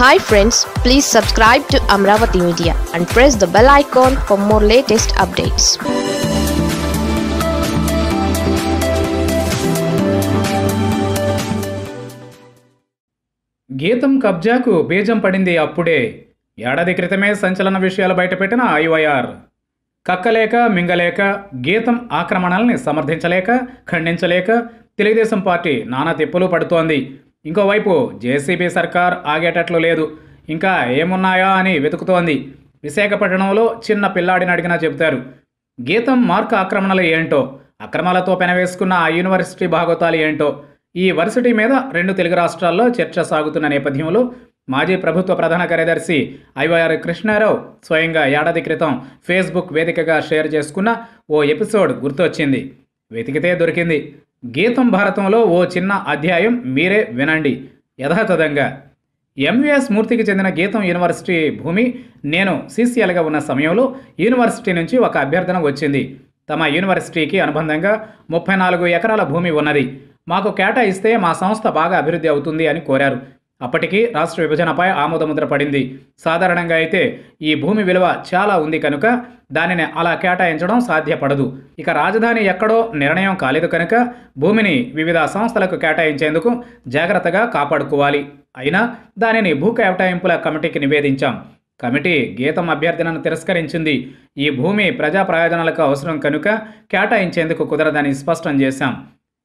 Hi friends please subscribe to Amaravati media and press the bell icon for more latest updates GITAM కబ్జాకు బీజం పడింది అప్పుడే. ఏడాది క్రితమే సంచలన విషయాలు బయటపెట్టిన ఐవైఆర్. కక్కలేక మింగలేక గీతం ఆక్రమణల్ని సమర్థించలేక ఖండించలేక తెలుగుదేశం పార్టీ నానా తిప్పులు పడుతోంది. ఇంకోవైపు జేసీబీ సర్కార్ ఆగేటట్లు లేదు. ఇంకా ఏమున్నాయా అని వెతుకుతోంది. విశాఖపట్నంలో చిన్న పిల్లాడిని అడిగినా చెబుతారు. గీతం మార్క్ ఆక్రమణలు ఏంటో? అక్రమాలతో పెనవేసుకున్న ఆ యూనివర్సిటీ భాగోతాలు ఏంటో? ఈ వర్సిటీ మీద రెండు తెలుగు రాష్ట్రాల్లో చర్చ సాగుతున్న నేపథ్యంలో మాజీ ప్రభుత్వ ప్రధాన కార్యదర్శి ఐవైఆర్ కృష్ణారావు స్వయంగా ఏడాది క్రితం ఫేస్బుక్ వేదికగా షేర్ చేసుకున్న ఓ ఎపిసోడ్ గుర్తొచ్చింది. వెతికితే దొరికింది. గీతం భారతంలో ఓ చిన్న అధ్యాయం మీరే వినండి. యథాతథంగా ఎంవిఎస్ మూర్తికి చెందిన గీతం యూనివర్సిటీ భూమి నేను సీసీఎల్గా ఉన్న సమయంలో యూనివర్సిటీ నుంచి ఒక అభ్యర్థన వచ్చింది. తమ యూనివర్సిటీకి అనుబంధంగా ముప్పై నాలుగు ఎకరాల భూమి ఉన్నది. మాకు కేటాయిస్తే మా సంస్థ బాగా అభివృద్ధి అవుతుంది అని కోరారు. అప్పటికి రాష్ట్ర విభజనపై ఆమోదముద్ర పడింది. సాధారణంగా అయితే ఈ భూమి విలువ చాలా ఉంది కనుక దానిని అలా కేటాయించడం సాధ్యపడదు. ఇక రాజధాని ఎక్కడో నిర్ణయం కాలేదు కనుక భూమిని వివిధ సంస్థలకు కేటాయించేందుకు జాగ్రత్తగా కాపాడుకోవాలి. అయినా దానిని భూ కేటాయింపుల కమిటీకి నివేదించాం. కమిటీ గీతం అభ్యర్థనను తిరస్కరించింది. ఈ భూమి ప్రజా ప్రయోజనాలకు అవసరం కనుక కేటాయించేందుకు కుదరదని స్పష్టం చేశాం.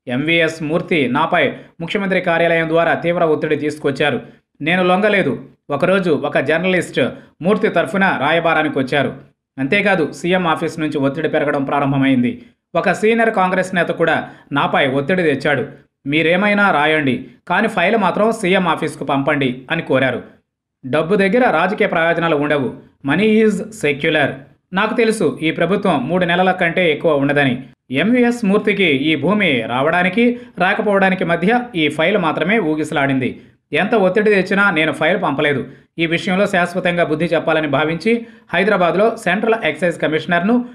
ఎంవీఎస్ మూర్తి నాపై ముఖ్యమంత్రి కార్యాలయం ద్వారా తీవ్ర ఒత్తిడి తీసుకొచ్చారు. నేను లొంగలేదు. ఒకరోజు ఒక జర్నలిస్ట్ మూర్తి తరఫున రాయబారానికి వచ్చారు. అంతేకాదు సీఎం ఆఫీస్ నుంచి ఒత్తిడి పెరగడం ప్రారంభమైంది. ఒక సీనియర్ కాంగ్రెస్ నేత కూడా నాపై ఒత్తిడి తెచ్చాడు. మీరేమైనా రాయండి. కానీ ఫైల్ మాత్రం సీఎం ఆఫీస్కు పంపండి అని కోరారు. డబ్బు దగ్గర రాజకీయ ప్రయోజనాలు ఉండవు. Money is secular. నాకు తెలుసు ఈ ప్రభుత్వం మూడు నెలల కంటే ఎక్కువ ఉండదని. ఎంవిఎస్ మూర్తికి ఈ భూమి రావడానికి రాకపోవడానికి మధ్య ఈ ఫైల్ మాత్రమే ఊగిసలాడింది. ఎంత ఒత్తిడి తెచ్చినా నేను ఫైల్ పంపలేదు. ఈ విషయంలో శాశ్వతంగా బుద్ధి చెప్పాలని భావించి హైదరాబాద్లో సెంట్రల్ ఎక్సైజ్ కమిషనర్ను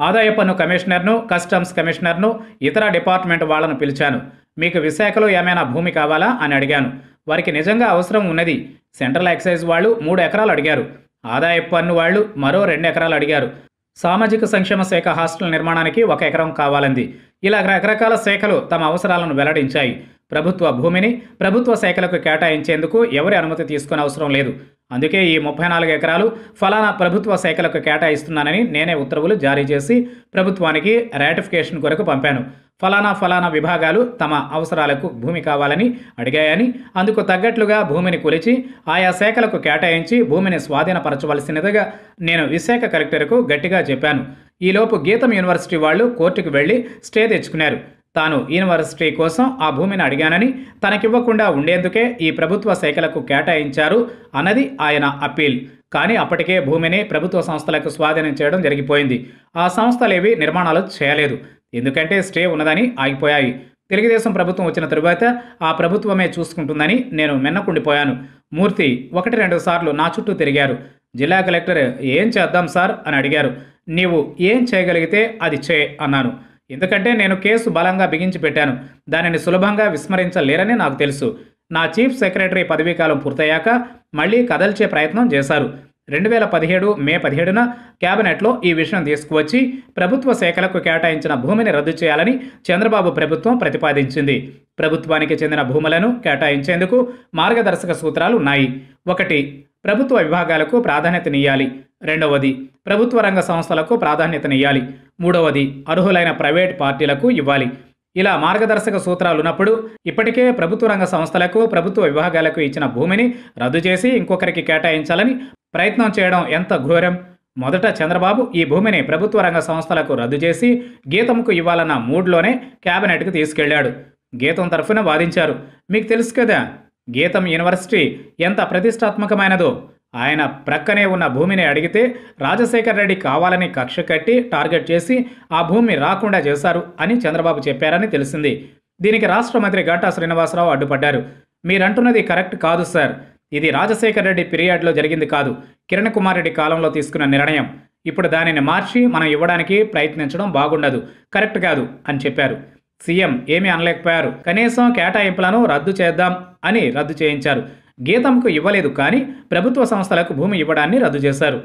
ఆదాయ పన్ను కమిషనర్ను కస్టమ్స్ కమిషనర్ను ఇతర డిపార్ట్మెంట్ వాళ్ళను పిలిచాను. మీకు విశాఖలో ఏమైనా భూమి కావాలా అని అడిగాను. వారికి నిజంగా అవసరం ఉన్నది. సెంట్రల్ ఎక్సైజ్ వాళ్ళు మూడు ఎకరాలు అడిగారు. ఆదాయ పన్ను వాళ్ళు మరో రెండు ఎకరాలు అడిగారు. సామాజిక సంక్షేమ శాఖ హాస్టల్ నిర్మాణానికి ఒక ఎకరం కావాలంది. ఇలా రకరకాల శాఖలు తమ అవసరాలను వెల్లడించాయి. ప్రభుత్వ భూమిని ప్రభుత్వ శాఖలకు కేటాయించేందుకు ఎవరి అనుమతి తీసుకునే అవసరం లేదు. అందుకే ఈ ముప్పై నాలుగు ఎకరాలు ఫలానా ప్రభుత్వ శాఖలకు కేటాయిస్తున్నానని నేనే ఉత్తర్వులు జారీ చేసి ప్రభుత్వానికి రాటిఫికేషన్ కొరకు పంపాను. ఫలానా ఫలానా విభాగాలు తమ అవసరాలకు భూమి కావాలని అడిగాయని అందుకు తగ్గట్లుగా భూమిని కొలిచి ఆయా శాఖలకు కేటాయించి భూమిని స్వాధీనపరచవలసినదిగా నేను విశాఖ కలెక్టర్కు గట్టిగా చెప్పాను. ఈలోపు గీతం యూనివర్సిటీ వాళ్ళు కోర్టుకు వెళ్ళి స్టే తెచ్చుకున్నారు. తాను యూనివర్సిటీ కోసం ఆ భూమిని అడిగానని తనకివ్వకుండా ఉండేందుకే ఈ ప్రభుత్వ శాఖలకు కేటాయించారు అన్నది ఆయన అప్పీల్. కానీ అప్పటికే భూమిని ప్రభుత్వ సంస్థలకు స్వాధీనం చేయడం జరిగిపోయింది. ఆ సంస్థలేవి నిర్మాణాలు చేయలేదు. ఎందుకంటే స్టే ఉన్నదని ఆగిపోయాయి. తెలుగుదేశం ప్రభుత్వం వచ్చిన తరువాత ఆ ప్రభుత్వమే చూసుకుంటుందని నేను మిన్నకుండిపోయాను. మూర్తి ఒకటి రెండు సార్లు నా చుట్టూ తిరిగారు. జిల్లా కలెక్టర్ ఏం చేద్దాం సార్? అని అడిగారు. నీవు ఏం చేయగలిగితే అది చే అన్నాను. ఎందుకంటే నేను కేసు బలంగా బిగించి పెట్టాను. దానిని సులభంగా విస్మరించలేరని నాకు తెలుసు. నా చీఫ్ సెక్రటరీ పదవీకాలం పూర్తయ్యాక మళ్ళీ కదల్చే ప్రయత్నం చేశారు. రెండు వేల పదిహేడు మే పదిహేడున కేబినెట్లో ఈ విషయం తీసుకువచ్చి ప్రభుత్వ శాఖలకు కేటాయించిన భూమిని రద్దు చేయాలని చంద్రబాబు ప్రభుత్వం ప్రతిపాదించింది. ప్రభుత్వానికి చెందిన భూములను కేటాయించేందుకు మార్గదర్శక సూత్రాలు ఉన్నాయి ఒకటి ప్రభుత్వ విభాగాలకు ప్రాధాన్యతనియ్యాలి. రెండవది ప్రభుత్వ రంగ సంస్థలకు ప్రాధాన్యతనియ్యాలి. మూడవది అర్హులైన ప్రైవేట్ పార్టీలకు ఇవ్వాలి. ఇలా మార్గదర్శక సూత్రాలు ఉన్నప్పుడు ఇప్పటికే ప్రభుత్వ రంగ సంస్థలకు ప్రభుత్వ విభాగాలకు ఇచ్చిన భూమిని రద్దు చేసి ఇంకొకరికి కేటాయించాలని ప్రయత్నం చేయడం ఎంత ఘోరం? మొదట చంద్రబాబు ఈ భూమిని ప్రభుత్వ రంగ సంస్థలకు రద్దు చేసి గీతంకు ఇవ్వాలన్న మూడ్లోనే క్యాబినెట్కి తీసుకెళ్ళాడు. గీతం తరఫున వాదించారు. మీకు తెలుసు కదా గీతం యూనివర్సిటీ ఎంత ప్రతిష్టాత్మకమైనదో. ఆయన ప్రక్కనే ఉన్న భూమిని అడిగితే రాజశేఖర్ రెడ్డి కావాలని కక్ష కట్టి టార్గెట్ చేసి ఆ భూమి రాకుండా చేశారు అని చంద్రబాబు చెప్పారని తెలిసింది. దీనికి రాష్ట్ర మంత్రి గంటా శ్రీనివాసరావు అడ్డుపడ్డారు. మీరంటున్నది కరెక్ట్ కాదు సార్. ఇది రాజశేఖర్ రెడ్డి పీరియడ్లో జరిగింది కాదు. కిరణ్ కుమార్ రెడ్డి కాలంలో తీసుకున్న నిర్ణయం. ఇప్పుడు దానిని మార్చి మనం ఇవ్వడానికి ప్రయత్నించడం బాగుండదు. కరెక్ట్ కాదు అని చెప్పారు. సీఎం ఏమీ అనలేకపోయారు. కనీసం కేటాయింపులను రద్దు చేద్దాం అని రద్దు చేయించారు. గీతంకు ఇవ్వలేదు కానీ ప్రభుత్వ సంస్థలకు భూమి ఇవ్వడాన్ని రద్దు చేశారు.